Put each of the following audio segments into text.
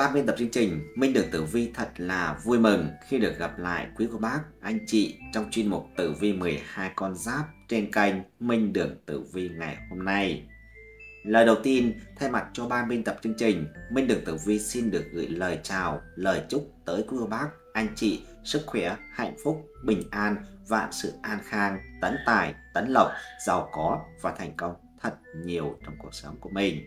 Ban biên tập chương trình Minh Đường Tử Vi thật là vui mừng khi được gặp lại quý cô bác, anh chị trong chuyên mục Tử Vi 12 con giáp trên kênh Minh Đường Tử Vi ngày hôm nay. Lời đầu tiên, thay mặt cho ban biên tập chương trình, Minh Đường Tử Vi xin được gửi lời chào, lời chúc tới quý cô bác, anh chị sức khỏe, hạnh phúc, bình an, vạn sự an khang, tấn tài, tấn lộc, giàu có và thành công thật nhiều trong cuộc sống của mình.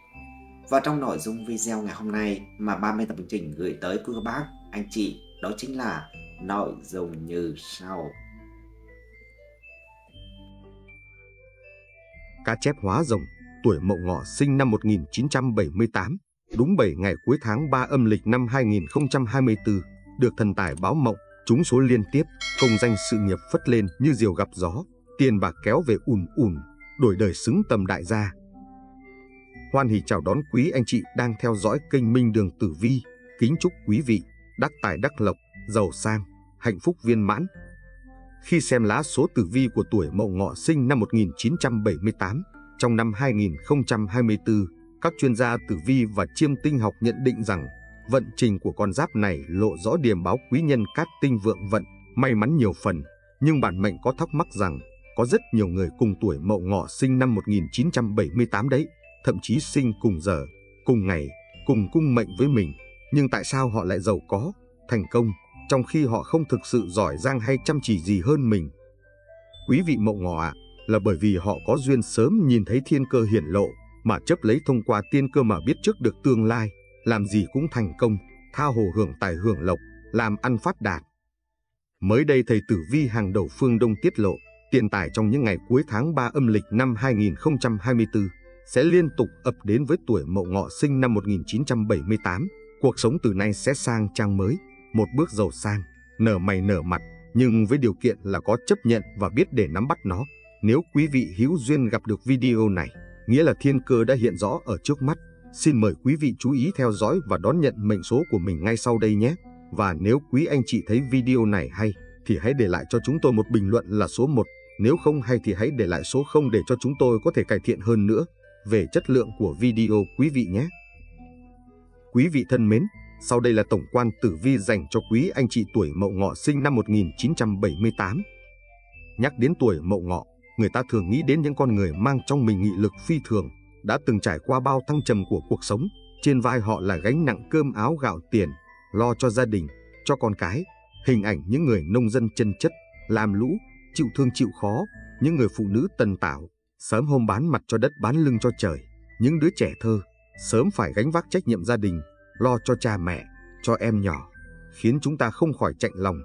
Và trong nội dung video ngày hôm nay mà 30 tập trình gửi tới quý các bác, anh chị đó chính là nội dung như sau. Cá chép hóa rồng, tuổi mậu ngọ sinh năm 1978, đúng 7 ngày cuối tháng 3 âm lịch năm 2024, được thần tài báo mộng, trúng số liên tiếp, công danh sự nghiệp phất lên như diều gặp gió, tiền bạc kéo về ùn ùn, đổi đời xứng tầm đại gia. Hoan hỷ chào đón quý anh chị đang theo dõi kênh Minh Đường Tử Vi, kính chúc quý vị đắc tài đắc lộc, giàu sang, hạnh phúc viên mãn. Khi xem lá số tử vi của tuổi Mậu Ngọ sinh năm 1978, trong năm 2024, các chuyên gia tử vi và chiêm tinh học nhận định rằng vận trình của con giáp này lộ rõ điểm báo quý nhân cát tinh vượng vận, may mắn nhiều phần, nhưng bản mệnh có thắc mắc rằng có rất nhiều người cùng tuổi Mậu Ngọ sinh năm 1978 đấy, thậm chí sinh cùng giờ, cùng ngày, cùng cung mệnh với mình nhưng tại sao họ lại giàu có, thành công, trong khi họ không thực sự giỏi giang hay chăm chỉ gì hơn mình? Quý vị mộng ngọ ạ, là bởi vì họ có duyên sớm nhìn thấy thiên cơ hiển lộ, mà chấp lấy thông qua tiên cơ mà biết trước được tương lai, làm gì cũng thành công, tha hồ hưởng tài hưởng lộc, làm ăn phát đạt. Mới đây thầy tử vi hàng đầu phương Đông tiết lộ, tiền tài trong những ngày cuối tháng 3 âm lịch năm 2024 sẽ liên tục ập đến với tuổi mậu ngọ sinh năm 1978, Cuộc sống từ nay sẽ sang trang mới, một bước giàu sang, nở mày nở mặt, nhưng với điều kiện là có chấp nhận và biết để nắm bắt nó. Nếu quý vị hữu duyên gặp được video này, nghĩa là thiên cơ đã hiện rõ ở trước mắt. Xin mời quý vị chú ý theo dõi và đón nhận mệnh số của mình ngay sau đây nhé. Và nếu quý anh chị thấy video này hay, thì hãy để lại cho chúng tôi một bình luận là số 1. Nếu không hay thì hãy để lại số 0 để cho chúng tôi có thể cải thiện hơn nữa về chất lượng của video quý vị nhé. Quý vị thân mến, sau đây là tổng quan tử vi dành cho quý anh chị tuổi Mậu Ngọ sinh năm 1978. Nhắc đến tuổi Mậu Ngọ, người ta thường nghĩ đến những con người mang trong mình nghị lực phi thường, đã từng trải qua bao thăng trầm của cuộc sống, trên vai họ là gánh nặng cơm áo gạo tiền, lo cho gia đình, cho con cái, hình ảnh những người nông dân chân chất, làm lũ, chịu thương chịu khó, những người phụ nữ tần tảo, sớm hôm bán mặt cho đất bán lưng cho trời, những đứa trẻ thơ, sớm phải gánh vác trách nhiệm gia đình, lo cho cha mẹ, cho em nhỏ, khiến chúng ta không khỏi chạnh lòng.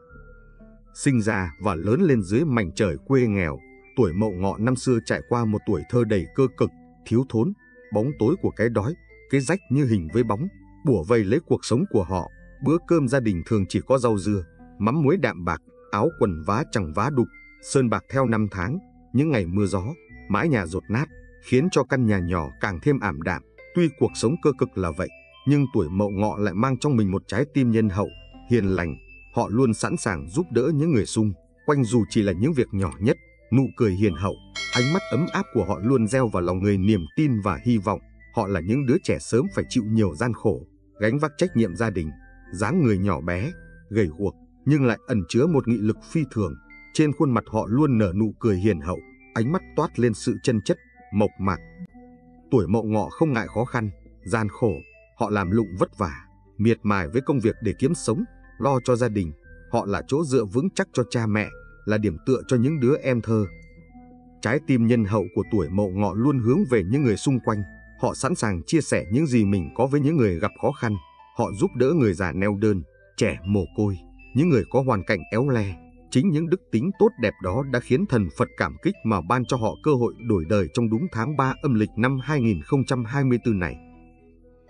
Sinh ra và lớn lên dưới mảnh trời quê nghèo, tuổi mậu ngọ năm xưa trải qua một tuổi thơ đầy cơ cực, thiếu thốn, bóng tối của cái đói, cái rách như hình với bóng, bủa vây lấy cuộc sống của họ. Bữa cơm gia đình thường chỉ có rau dưa, mắm muối đạm bạc, áo quần vá chẳng vá đục, sơn bạc theo năm tháng, những ngày mưa gió, mái nhà rột nát, khiến cho căn nhà nhỏ càng thêm ảm đạm. Tuy cuộc sống cơ cực là vậy, nhưng tuổi mậu ngọ lại mang trong mình một trái tim nhân hậu, hiền lành. Họ luôn sẵn sàng giúp đỡ những người xung quanh dù chỉ là những việc nhỏ nhất. Nụ cười hiền hậu, ánh mắt ấm áp của họ luôn gieo vào lòng người niềm tin và hy vọng. Họ là những đứa trẻ sớm phải chịu nhiều gian khổ, gánh vác trách nhiệm gia đình, dáng người nhỏ bé, gầy guộc, nhưng lại ẩn chứa một nghị lực phi thường. Trên khuôn mặt họ luôn nở nụ cười hiền hậu, ánh mắt toát lên sự chân chất, mộc mạc, Tuổi mậu ngọ không ngại khó khăn, gian khổ, họ làm lụng vất vả, miệt mài với công việc để kiếm sống, lo cho gia đình. Họ là chỗ dựa vững chắc cho cha mẹ, là điểm tựa cho những đứa em thơ. Trái tim nhân hậu của tuổi mậu ngọ luôn hướng về những người xung quanh. Họ sẵn sàng chia sẻ những gì mình có với những người gặp khó khăn. Họ giúp đỡ người già neo đơn, trẻ mồ côi, những người có hoàn cảnh éo le. Chính những đức tính tốt đẹp đó đã khiến thần Phật cảm kích mà ban cho họ cơ hội đổi đời trong đúng tháng 3 âm lịch năm 2024 này.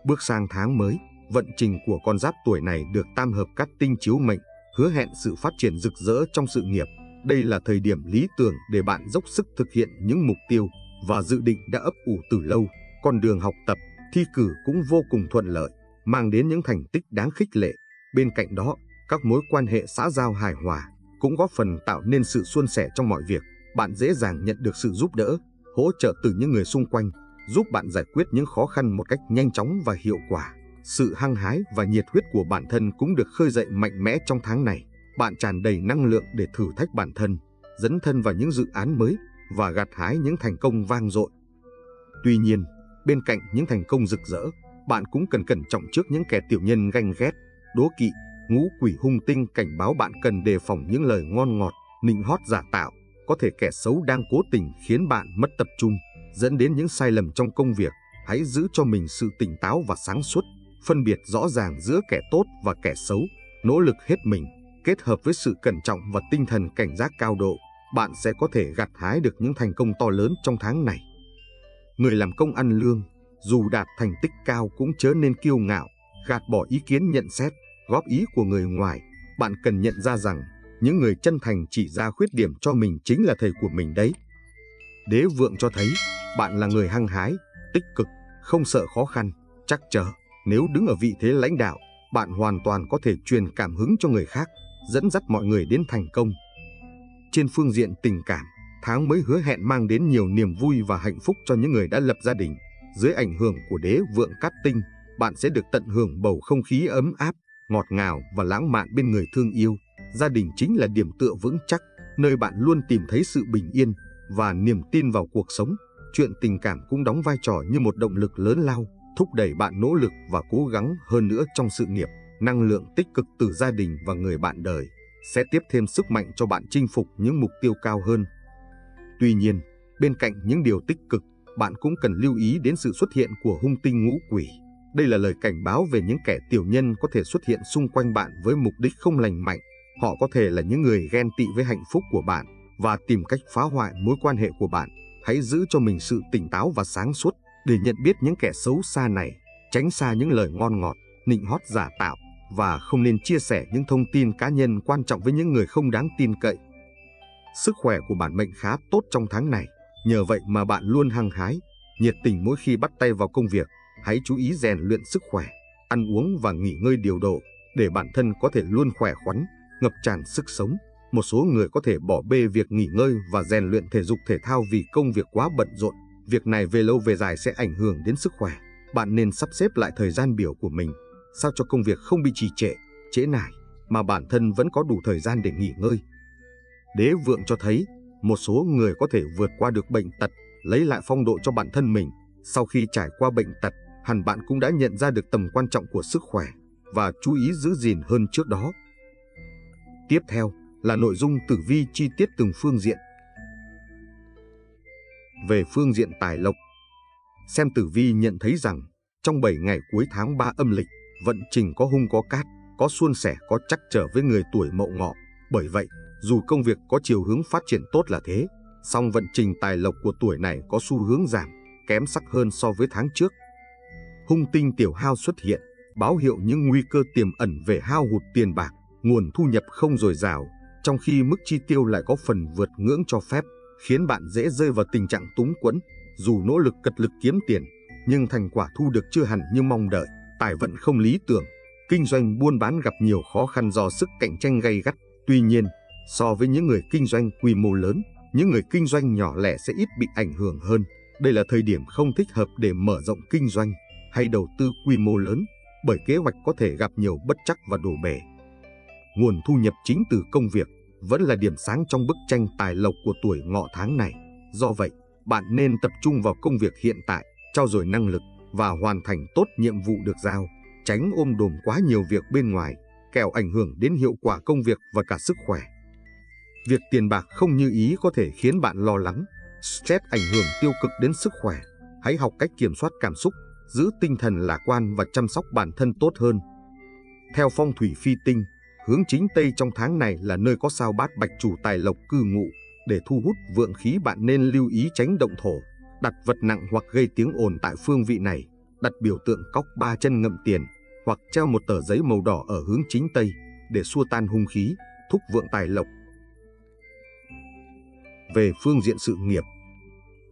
Bước sang tháng mới, vận trình của con giáp tuổi này được tam hợp cát tinh chiếu mệnh, hứa hẹn sự phát triển rực rỡ trong sự nghiệp. Đây là thời điểm lý tưởng để bạn dốc sức thực hiện những mục tiêu và dự định đã ấp ủ từ lâu. Con đường học tập, thi cử cũng vô cùng thuận lợi, mang đến những thành tích đáng khích lệ. Bên cạnh đó, các mối quan hệ xã giao hài hòa cũng góp phần tạo nên sự suôn sẻ trong mọi việc. Bạn dễ dàng nhận được sự giúp đỡ, hỗ trợ từ những người xung quanh, giúp bạn giải quyết những khó khăn một cách nhanh chóng và hiệu quả. Sự hăng hái và nhiệt huyết của bản thân cũng được khơi dậy mạnh mẽ trong tháng này. Bạn tràn đầy năng lượng để thử thách bản thân, dấn thân vào những dự án mới và gặt hái những thành công vang dội. Tuy nhiên, bên cạnh những thành công rực rỡ, bạn cũng cần cẩn trọng trước những kẻ tiểu nhân ganh ghét, đố kỵ, ngũ quỷ hung tinh cảnh báo bạn cần đề phòng những lời ngon ngọt, nịnh hót giả tạo. Có thể kẻ xấu đang cố tình khiến bạn mất tập trung, dẫn đến những sai lầm trong công việc. Hãy giữ cho mình sự tỉnh táo và sáng suốt, phân biệt rõ ràng giữa kẻ tốt và kẻ xấu, nỗ lực hết mình, kết hợp với sự cẩn trọng và tinh thần cảnh giác cao độ, bạn sẽ có thể gặt hái được những thành công to lớn trong tháng này. Người làm công ăn lương, dù đạt thành tích cao cũng chớ nên kiêu ngạo, gạt bỏ ý kiến nhận xét, góp ý của người ngoài. Bạn cần nhận ra rằng, những người chân thành chỉ ra khuyết điểm cho mình chính là thầy của mình đấy. Đế vượng cho thấy, bạn là người hăng hái, tích cực, không sợ khó khăn, chắc chở. Nếu đứng ở vị thế lãnh đạo, bạn hoàn toàn có thể truyền cảm hứng cho người khác, dẫn dắt mọi người đến thành công. Trên phương diện tình cảm, tháng mới hứa hẹn mang đến nhiều niềm vui và hạnh phúc cho những người đã lập gia đình. Dưới ảnh hưởng của đế vượng cát tinh, bạn sẽ được tận hưởng bầu không khí ấm áp, ngọt ngào và lãng mạn bên người thương yêu. Gia đình chính là điểm tựa vững chắc, nơi bạn luôn tìm thấy sự bình yên và niềm tin vào cuộc sống. Chuyện tình cảm cũng đóng vai trò như một động lực lớn lao, thúc đẩy bạn nỗ lực và cố gắng hơn nữa trong sự nghiệp. Năng lượng tích cực từ gia đình và người bạn đời sẽ tiếp thêm sức mạnh cho bạn chinh phục những mục tiêu cao hơn. Tuy nhiên, bên cạnh những điều tích cực, bạn cũng cần lưu ý đến sự xuất hiện của hung tinh ngũ quỷ. Đây là lời cảnh báo về những kẻ tiểu nhân có thể xuất hiện xung quanh bạn với mục đích không lành mạnh. Họ có thể là những người ghen tị với hạnh phúc của bạn và tìm cách phá hoại mối quan hệ của bạn. Hãy giữ cho mình sự tỉnh táo và sáng suốt để nhận biết những kẻ xấu xa này, tránh xa những lời ngon ngọt, nịnh hót giả tạo và không nên chia sẻ những thông tin cá nhân quan trọng với những người không đáng tin cậy. Sức khỏe của bản mệnh khá tốt trong tháng này, nhờ vậy mà bạn luôn hăng hái, nhiệt tình mỗi khi bắt tay vào công việc. Hãy chú ý rèn luyện sức khỏe, ăn uống và nghỉ ngơi điều độ để bản thân có thể luôn khỏe khoắn, ngập tràn sức sống. Một số người có thể bỏ bê việc nghỉ ngơi và rèn luyện thể dục thể thao vì công việc quá bận rộn. Việc này về lâu về dài sẽ ảnh hưởng đến sức khỏe. Bạn nên sắp xếp lại thời gian biểu của mình, sao cho công việc không bị trì trệ, trễ nải, mà bản thân vẫn có đủ thời gian để nghỉ ngơi. Đế vượng cho thấy, một số người có thể vượt qua được bệnh tật, lấy lại phong độ cho bản thân mình. Sau khi trải qua bệnh tật, hẳn bạn cũng đã nhận ra được tầm quan trọng của sức khỏe và chú ý giữ gìn hơn trước đó. Tiếp theo là nội dung tử vi chi tiết từng phương diện. Về phương diện tài lộc, xem tử vi nhận thấy rằng trong 7 ngày cuối tháng 3 âm lịch, vận trình có hung có cát, có suôn sẻ có chắc trở với người tuổi mậu ngọ. Bởi vậy, dù công việc có chiều hướng phát triển tốt là thế, song vận trình tài lộc của tuổi này có xu hướng giảm, kém sắc hơn so với tháng trước. Hung tinh tiểu hao xuất hiện, báo hiệu những nguy cơ tiềm ẩn về hao hụt tiền bạc, nguồn thu nhập không dồi dào, trong khi mức chi tiêu lại có phần vượt ngưỡng cho phép, khiến bạn dễ rơi vào tình trạng túng quẫn. Dù nỗ lực cật lực kiếm tiền, nhưng thành quả thu được chưa hẳn như mong đợi, tài vận không lý tưởng, kinh doanh buôn bán gặp nhiều khó khăn do sức cạnh tranh gay gắt. Tuy nhiên, so với những người kinh doanh quy mô lớn, những người kinh doanh nhỏ lẻ sẽ ít bị ảnh hưởng hơn. Đây là thời điểm không thích hợp để mở rộng kinh doanh hay đầu tư quy mô lớn, bởi kế hoạch có thể gặp nhiều bất chắc và đổ bể. Nguồn thu nhập chính từ công việc vẫn là điểm sáng trong bức tranh tài lộc của tuổi ngọ tháng này. Do vậy, bạn nên tập trung vào công việc hiện tại, trao dồi năng lực và hoàn thành tốt nhiệm vụ được giao, tránh ôm đồm quá nhiều việc bên ngoài, kẻo ảnh hưởng đến hiệu quả công việc và cả sức khỏe. Việc tiền bạc không như ý có thể khiến bạn lo lắng, stress ảnh hưởng tiêu cực đến sức khỏe. Hãy học cách kiểm soát cảm xúc, giữ tinh thần lạc quan và chăm sóc bản thân tốt hơn. Theo phong thủy phi tinh, hướng chính Tây trong tháng này là nơi có sao bát bạch chủ tài lộc cư ngụ. Để thu hút vượng khí bạn nên lưu ý tránh động thổ, đặt vật nặng hoặc gây tiếng ồn tại phương vị này, đặt biểu tượng cóc ba chân ngậm tiền, hoặc treo một tờ giấy màu đỏ ở hướng chính tây để xua tan hung khí, thúc vượng tài lộc. Về phương diện sự nghiệp,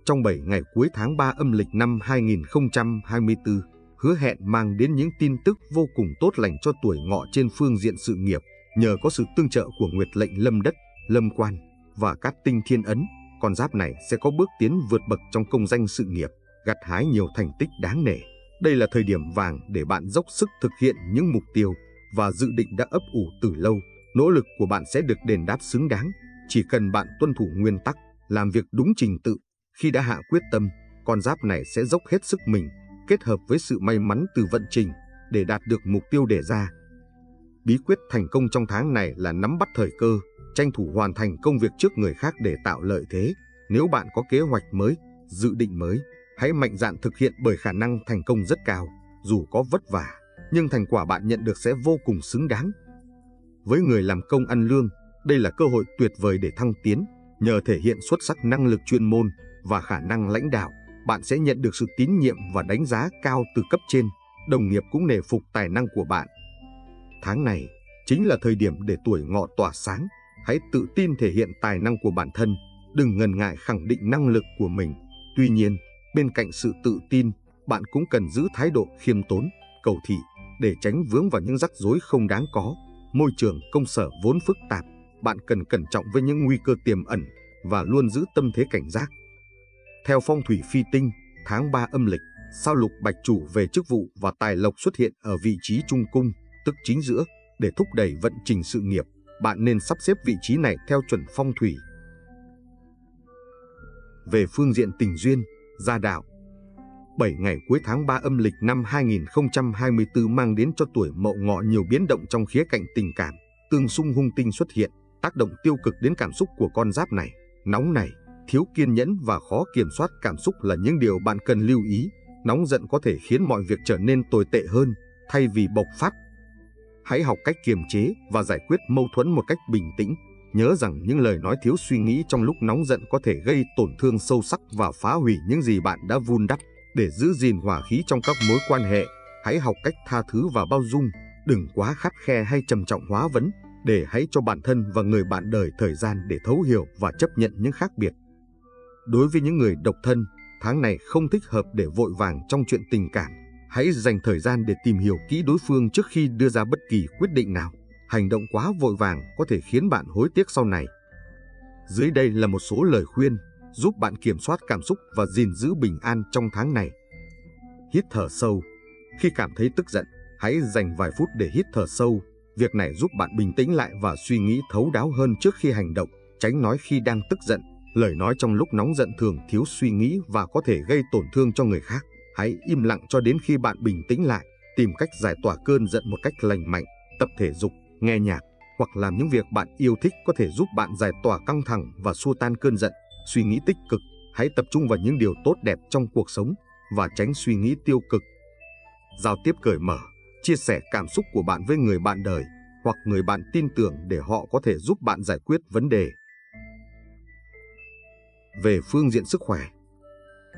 trong 7 ngày cuối tháng 3 âm lịch năm 2024, hứa hẹn mang đến những tin tức vô cùng tốt lành cho tuổi ngọ trên phương diện sự nghiệp, nhờ có sự tương trợ của Nguyệt lệnh lâm đất, lâm quan và các tinh thiên ấn, con giáp này sẽ có bước tiến vượt bậc trong công danh sự nghiệp, gặt hái nhiều thành tích đáng nể. Đây là thời điểm vàng để bạn dốc sức thực hiện những mục tiêu và dự định đã ấp ủ từ lâu. Nỗ lực của bạn sẽ được đền đáp xứng đáng, chỉ cần bạn tuân thủ nguyên tắc, làm việc đúng trình tự. Khi đã hạ quyết tâm, con giáp này sẽ dốc hết sức mình, kết hợp với sự may mắn từ vận trình để đạt được mục tiêu đề ra. Bí quyết thành công trong tháng này là nắm bắt thời cơ, tranh thủ hoàn thành công việc trước người khác để tạo lợi thế. Nếu bạn có kế hoạch mới, dự định mới, hãy mạnh dạn thực hiện bởi khả năng thành công rất cao, dù có vất vả, nhưng thành quả bạn nhận được sẽ vô cùng xứng đáng. Với người làm công ăn lương, đây là cơ hội tuyệt vời để thăng tiến, nhờ thể hiện xuất sắc năng lực chuyên môn và khả năng lãnh đạo, bạn sẽ nhận được sự tín nhiệm và đánh giá cao từ cấp trên, đồng nghiệp cũng nể phục tài năng của bạn. Tháng này chính là thời điểm để tuổi ngọ tỏa sáng, hãy tự tin thể hiện tài năng của bản thân, đừng ngần ngại khẳng định năng lực của mình. Tuy nhiên, bên cạnh sự tự tin, bạn cũng cần giữ thái độ khiêm tốn, cầu thị để tránh vướng vào những rắc rối không đáng có. Môi trường công sở vốn phức tạp, bạn cần cẩn trọng với những nguy cơ tiềm ẩn và luôn giữ tâm thế cảnh giác. Theo phong thủy phi tinh, tháng 3 âm lịch, sao lục bạch chủ về chức vụ và tài lộc xuất hiện ở vị trí trung cung, tức chính giữa, để thúc đẩy vận trình sự nghiệp. Bạn nên sắp xếp vị trí này theo chuẩn phong thủy. Về phương diện tình duyên, gia đạo. 7 ngày cuối tháng 3 âm lịch năm 2024 mang đến cho tuổi mậu ngọ nhiều biến động trong khía cạnh tình cảm, tương xung hung tinh xuất hiện, tác động tiêu cực đến cảm xúc của con giáp này, nóng này, thiếu kiên nhẫn và khó kiểm soát cảm xúc là những điều bạn cần lưu ý. Nóng giận có thể khiến mọi việc trở nên tồi tệ hơn, thay vì bộc phát Hãy học cách kiềm chế và giải quyết mâu thuẫn một cách bình tĩnh. Nhớ rằng những lời nói thiếu suy nghĩ trong lúc nóng giận có thể gây tổn thương sâu sắc và phá hủy những gì bạn đã vun đắp. Để giữ gìn hòa khí trong các mối quan hệ, hãy học cách tha thứ và bao dung, đừng quá khắt khe hay trầm trọng hóa vấn, để hãy cho bản thân và người bạn đời thời gian để thấu hiểu và chấp nhận những khác biệt. Đối với những người độc thân, tháng này không thích hợp để vội vàng trong chuyện tình cảm Hãy dành thời gian để tìm hiểu kỹ đối phương trước khi đưa ra bất kỳ quyết định nào. Hành động quá vội vàng có thể khiến bạn hối tiếc sau này. Dưới đây là một số lời khuyên giúp bạn kiểm soát cảm xúc và gìn giữ bình an trong tháng này. Hít thở sâu. Khi cảm thấy tức giận, hãy dành vài phút để hít thở sâu. Việc này giúp bạn bình tĩnh lại và suy nghĩ thấu đáo hơn trước khi hành động, tránh nói khi đang tức giận. Lời nói trong lúc nóng giận thường thiếu suy nghĩ và có thể gây tổn thương cho người khác. Hãy im lặng cho đến khi bạn bình tĩnh lại, tìm cách giải tỏa cơn giận một cách lành mạnh, tập thể dục, nghe nhạc hoặc làm những việc bạn yêu thích có thể giúp bạn giải tỏa căng thẳng và xua tan cơn giận. Suy nghĩ tích cực, hãy tập trung vào những điều tốt đẹp trong cuộc sống và tránh suy nghĩ tiêu cực. Giao tiếp cởi mở, chia sẻ cảm xúc của bạn với người bạn đời hoặc người bạn tin tưởng để họ có thể giúp bạn giải quyết vấn đề. Về phương diện sức khỏe,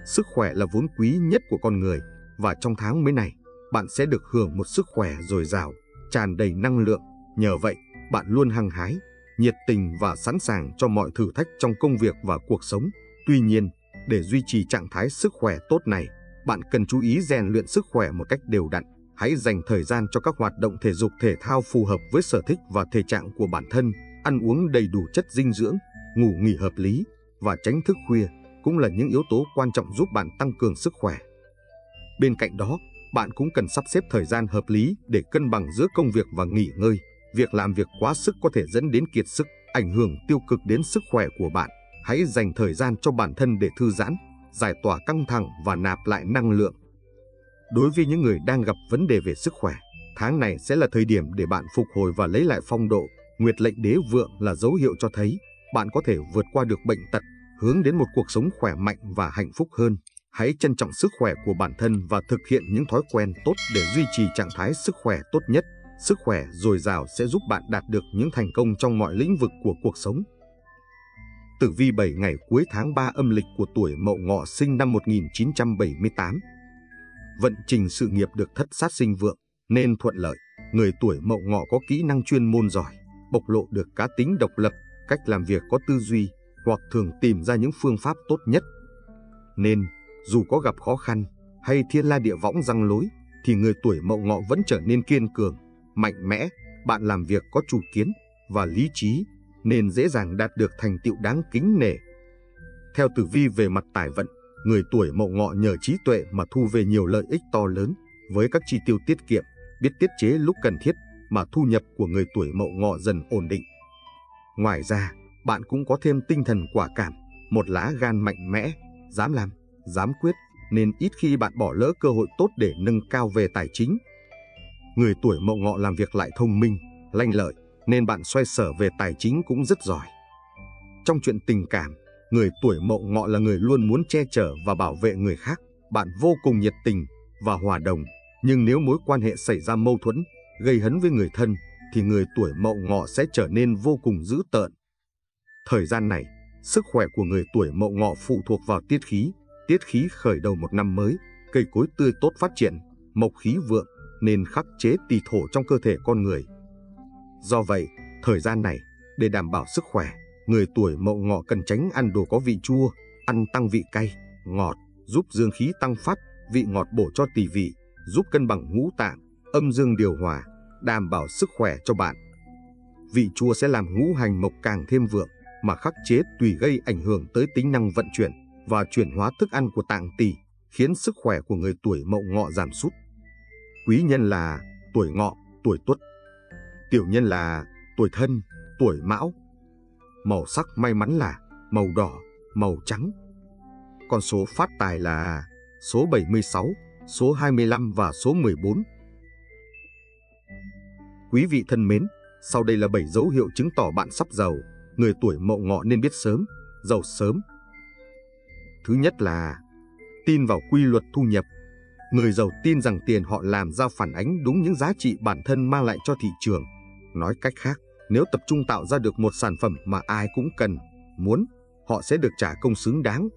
Sức khỏe là vốn quý nhất của con người và trong tháng mới này, bạn sẽ được hưởng một sức khỏe dồi dào, tràn đầy năng lượng. Nhờ vậy, bạn luôn hăng hái, nhiệt tình và sẵn sàng cho mọi thử thách trong công việc và cuộc sống. Tuy nhiên, để duy trì trạng thái sức khỏe tốt này, bạn cần chú ý rèn luyện sức khỏe một cách đều đặn. Hãy dành thời gian cho các hoạt động thể dục thể thao phù hợp với sở thích và thể trạng của bản thân, ăn uống đầy đủ chất dinh dưỡng, ngủ nghỉ hợp lý và tránh thức khuya cũng là những yếu tố quan trọng giúp bạn tăng cường sức khỏe. Bên cạnh đó, bạn cũng cần sắp xếp thời gian hợp lý để cân bằng giữa công việc và nghỉ ngơi. Việc làm việc quá sức có thể dẫn đến kiệt sức, ảnh hưởng tiêu cực đến sức khỏe của bạn. Hãy dành thời gian cho bản thân để thư giãn, giải tỏa căng thẳng và nạp lại năng lượng. Đối với những người đang gặp vấn đề về sức khỏe, tháng này sẽ là thời điểm để bạn phục hồi và lấy lại phong độ. Nguyệt lệnh đế vượng là dấu hiệu cho thấy bạn có thể vượt qua được bệnh tật hướng đến một cuộc sống khỏe mạnh và hạnh phúc hơn. Hãy trân trọng sức khỏe của bản thân và thực hiện những thói quen tốt để duy trì trạng thái sức khỏe tốt nhất. Sức khỏe dồi dào sẽ giúp bạn đạt được những thành công trong mọi lĩnh vực của cuộc sống. Tử vi 7 ngày cuối tháng 3 âm lịch của tuổi Mậu Ngọ sinh năm 1978. Vận trình sự nghiệp được thất sát sinh vượng, nên thuận lợi. Người tuổi mậu ngọ có kỹ năng chuyên môn giỏi, bộc lộ được cá tính độc lập, cách làm việc có tư duy hoặc thường tìm ra những phương pháp tốt nhất. Nên, dù có gặp khó khăn hay thiên la địa võng răng lối, thì người tuổi mậu ngọ vẫn trở nên kiên cường, mạnh mẽ, bạn làm việc có chủ kiến và lý trí, nên dễ dàng đạt được thành tựu đáng kính nể. Theo tử vi về mặt tài vận, người tuổi mậu ngọ nhờ trí tuệ mà thu về nhiều lợi ích to lớn với các chi tiêu tiết kiệm, biết tiết chế lúc cần thiết mà thu nhập của người tuổi mậu ngọ dần ổn định. Ngoài ra, bạn cũng có thêm tinh thần quả cảm, một lá gan mạnh mẽ, dám làm, dám quyết, nên ít khi bạn bỏ lỡ cơ hội tốt để nâng cao về tài chính. Người tuổi mậu ngọ làm việc lại thông minh, lanh lợi, nên bạn xoay sở về tài chính cũng rất giỏi. Trong chuyện tình cảm, người tuổi mậu ngọ là người luôn muốn che chở và bảo vệ người khác. Bạn vô cùng nhiệt tình và hòa đồng, nhưng nếu mối quan hệ xảy ra mâu thuẫn, gây hấn với người thân, thì người tuổi mậu ngọ sẽ trở nên vô cùng dữ tợn. Thời gian này, sức khỏe của người tuổi mậu ngọ phụ thuộc vào tiết khí, tiết khí khởi đầu một năm mới, cây cối tươi tốt phát triển, mộc khí vượng, nên khắc chế tỳ thổ trong cơ thể con người. Do vậy, thời gian này, để đảm bảo sức khỏe, người tuổi mậu ngọ cần tránh ăn đồ có vị chua, ăn tăng vị cay, ngọt, giúp dương khí tăng phát, vị ngọt bổ cho tỳ vị, giúp cân bằng ngũ tạng, âm dương điều hòa, đảm bảo sức khỏe cho bạn. Vị chua sẽ làm ngũ hành mộc càng thêm vượng, mà khắc chế tùy gây ảnh hưởng tới tính năng vận chuyển và chuyển hóa thức ăn của tạng tỳ, khiến sức khỏe của người tuổi mậu ngọ giảm sút. Quý nhân là tuổi ngọ, tuổi tuất. Tiểu nhân là tuổi thân, tuổi mão. Màu sắc may mắn là màu đỏ, màu trắng. Con số phát tài là số 76, số 25 và số 14. Quý vị thân mến, sau đây là 7 dấu hiệu chứng tỏ bạn sắp giàu, người tuổi mậu ngọ nên biết sớm, giàu sớm. Thứ nhất là tin vào quy luật thu nhập. Người giàu tin rằng tiền họ làm ra phản ánh đúng những giá trị bản thân mang lại cho thị trường. Nói cách khác, nếu tập trung tạo ra được một sản phẩm mà ai cũng cần, muốn, họ sẽ được trả công xứng đáng.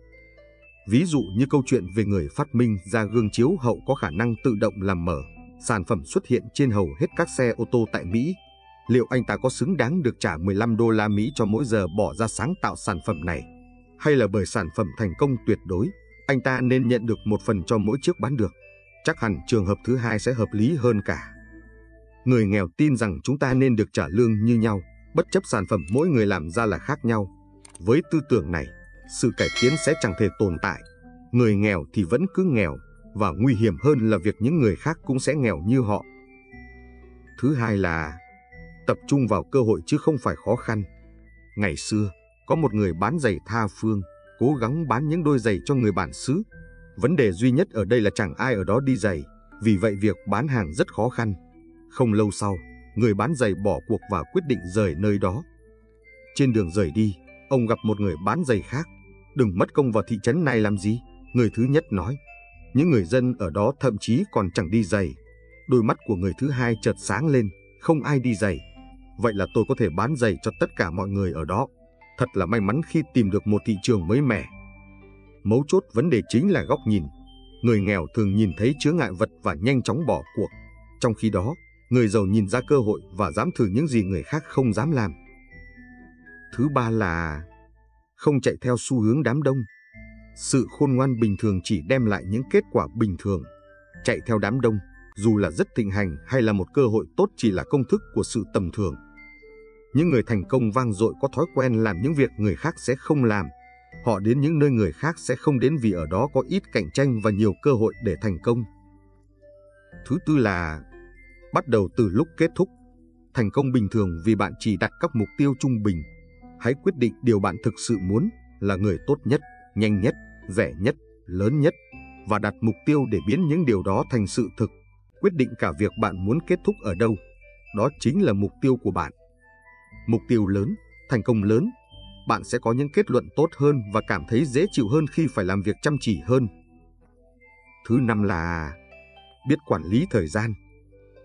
Ví dụ như câu chuyện về người phát minh ra gương chiếu hậu có khả năng tự động làm mở, sản phẩm xuất hiện trên hầu hết các xe ô tô tại Mỹ. Liệu anh ta có xứng đáng được trả 15 đô la Mỹ cho mỗi giờ bỏ ra sáng tạo sản phẩm này? Hay là bởi sản phẩm thành công tuyệt đối, anh ta nên nhận được một phần cho mỗi chiếc bán được? Chắc hẳn trường hợp thứ hai sẽ hợp lý hơn cả. Người nghèo tin rằng chúng ta nên được trả lương như nhau, bất chấp sản phẩm mỗi người làm ra là khác nhau. Với tư tưởng này, sự cải tiến sẽ chẳng thể tồn tại. Người nghèo thì vẫn cứ nghèo, và nguy hiểm hơn là việc những người khác cũng sẽ nghèo như họ. Thứ hai là tập trung vào cơ hội chứ không phải khó khăn. Ngày xưa, có một người bán giày tha phương, cố gắng bán những đôi giày cho người bản xứ. Vấn đề duy nhất ở đây là chẳng ai ở đó đi giày, vì vậy việc bán hàng rất khó khăn. Không lâu sau, người bán giày bỏ cuộc và quyết định rời nơi đó. Trên đường rời đi, ông gặp một người bán giày khác. Đừng mất công vào thị trấn này làm gì? Người thứ nhất nói. Những người dân ở đó thậm chí còn chẳng đi giày. Đôi mắt của người thứ hai chợt sáng lên, không ai đi giày. Vậy là tôi có thể bán giày cho tất cả mọi người ở đó. Thật là may mắn khi tìm được một thị trường mới mẻ. Mấu chốt vấn đề chính là góc nhìn. Người nghèo thường nhìn thấy chứa ngại vật và nhanh chóng bỏ cuộc. Trong khi đó, người giàu nhìn ra cơ hội và dám thử những gì người khác không dám làm. Thứ ba là không chạy theo xu hướng đám đông. Sự khôn ngoan bình thường chỉ đem lại những kết quả bình thường. Chạy theo đám đông, dù là rất thịnh hành hay là một cơ hội tốt chỉ là công thức của sự tầm thường. Những người thành công vang dội có thói quen làm những việc người khác sẽ không làm. Họ đến những nơi người khác sẽ không đến vì ở đó có ít cạnh tranh và nhiều cơ hội để thành công. Thứ tư là bắt đầu từ lúc kết thúc. Thành công bình thường vì bạn chỉ đặt các mục tiêu trung bình. Hãy quyết định điều bạn thực sự muốn là người tốt nhất, nhanh nhất, rẻ nhất, lớn nhất và đặt mục tiêu để biến những điều đó thành sự thực. Quyết định cả việc bạn muốn kết thúc ở đâu. Đó chính là mục tiêu của bạn. Mục tiêu lớn, thành công lớn, bạn sẽ có những kết luận tốt hơn và cảm thấy dễ chịu hơn khi phải làm việc chăm chỉ hơn. Thứ năm là biết quản lý thời gian.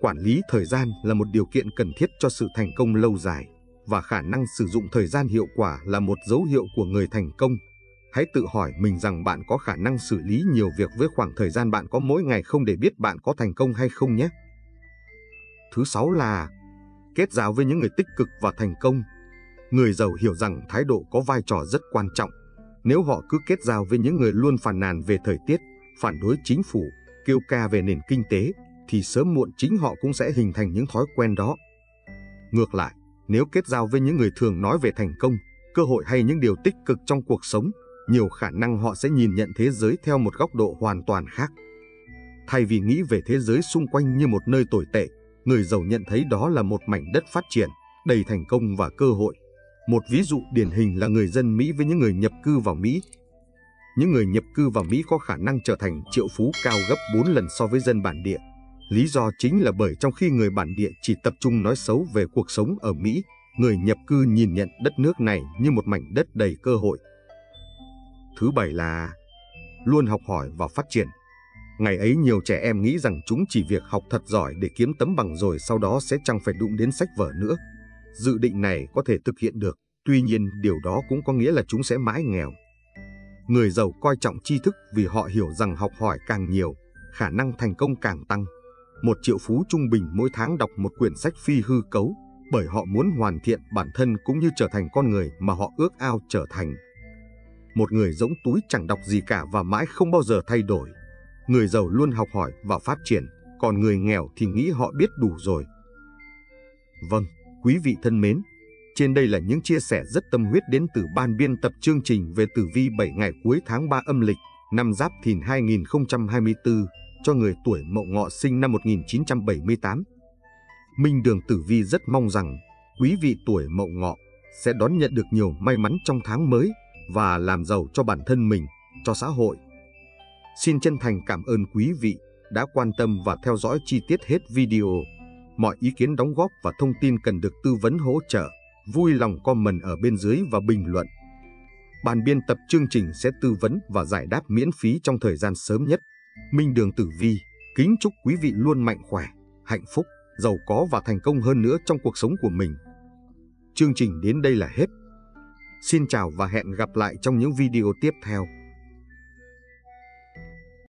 Quản lý thời gian là một điều kiện cần thiết cho sự thành công lâu dài và khả năng sử dụng thời gian hiệu quả là một dấu hiệu của người thành công. Hãy tự hỏi mình rằng bạn có khả năng xử lý nhiều việc với khoảng thời gian bạn có mỗi ngày không để biết bạn có thành công hay không nhé. Thứ sáu là kết giao với những người tích cực và thành công. Người giàu hiểu rằng thái độ có vai trò rất quan trọng. Nếu họ cứ kết giao với những người luôn phàn nàn về thời tiết, phản đối chính phủ, kêu ca về nền kinh tế, thì sớm muộn chính họ cũng sẽ hình thành những thói quen đó. Ngược lại, nếu kết giao với những người thường nói về thành công, cơ hội hay những điều tích cực trong cuộc sống, nhiều khả năng họ sẽ nhìn nhận thế giới theo một góc độ hoàn toàn khác. Thay vì nghĩ về thế giới xung quanh như một nơi tồi tệ, người giàu nhận thấy đó là một mảnh đất phát triển, đầy thành công và cơ hội. Một ví dụ điển hình là người dân Mỹ với những người nhập cư vào Mỹ. Những người nhập cư vào Mỹ có khả năng trở thành triệu phú cao gấp 4 lần so với dân bản địa. Lý do chính là bởi trong khi người bản địa chỉ tập trung nói xấu về cuộc sống ở Mỹ, người nhập cư nhìn nhận đất nước này như một mảnh đất đầy cơ hội. Thứ bảy là luôn học hỏi và phát triển. Ngày ấy nhiều trẻ em nghĩ rằng chúng chỉ việc học thật giỏi để kiếm tấm bằng rồi sau đó sẽ chẳng phải đụng đến sách vở nữa. Dự định này có thể thực hiện được, tuy nhiên điều đó cũng có nghĩa là chúng sẽ mãi nghèo. Người giàu coi trọng tri thức vì họ hiểu rằng học hỏi càng nhiều, khả năng thành công càng tăng. Một triệu phú trung bình mỗi tháng đọc một quyển sách phi hư cấu, bởi họ muốn hoàn thiện bản thân cũng như trở thành con người mà họ ước ao trở thành. Một người rỗng túi chẳng đọc gì cả và mãi không bao giờ thay đổi. Người giàu luôn học hỏi và phát triển, còn người nghèo thì nghĩ họ biết đủ rồi. Vâng, quý vị thân mến, trên đây là những chia sẻ rất tâm huyết đến từ ban biên tập chương trình về tử vi 7 ngày cuối tháng 3 âm lịch năm Giáp Thìn 2024 cho người tuổi Mậu Ngọ sinh năm 1978. Minh Đường Tử Vi rất mong rằng quý vị tuổi Mậu Ngọ sẽ đón nhận được nhiều may mắn trong tháng mới và làm giàu cho bản thân mình, cho xã hội. Xin chân thành cảm ơn quý vị đã quan tâm và theo dõi chi tiết hết video. Mọi ý kiến đóng góp và thông tin cần được tư vấn hỗ trợ, vui lòng comment ở bên dưới và bình luận. Ban biên tập chương trình sẽ tư vấn và giải đáp miễn phí trong thời gian sớm nhất. Minh Đường Tử Vi kính chúc quý vị luôn mạnh khỏe, hạnh phúc, giàu có và thành công hơn nữa trong cuộc sống của mình. Chương trình đến đây là hết. Xin chào và hẹn gặp lại trong những video tiếp theo.